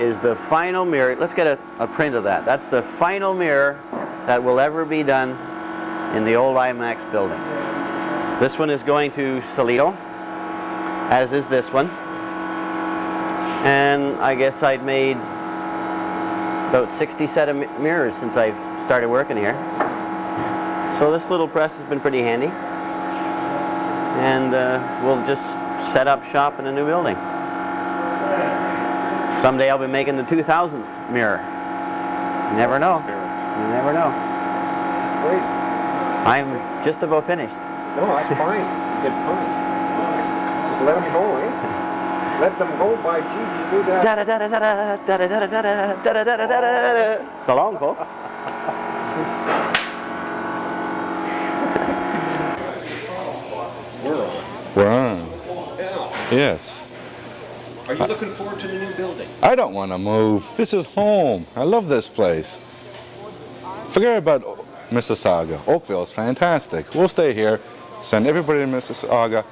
is the final mirror. Let's get a, a print of that. That's the final mirror that will ever be done in the old IMAX building. This one is going to Salito, as is this one. And I guess I'd made about 60 set of mirrors since I've started working here. So this little press has been pretty handy. And uh, we'll just set up shop in a new building. Someday I'll be making the 2000th mirror. You never know. You never know. Great. I'm just about finished. No, that's fine. You did fine. Just let them go, eh? Let them go by Jesus. Do that. Da-da-da-da-da, da-da-da-da-da, da-da-da-da-da. So long, folks. World. We're on. Yeah. Yes. Are you looking forward to the new building? I don't want to move. This is home. I love this place. Forget about Mississauga. Oakville is fantastic. We'll stay here. Send everybody to Mississauga.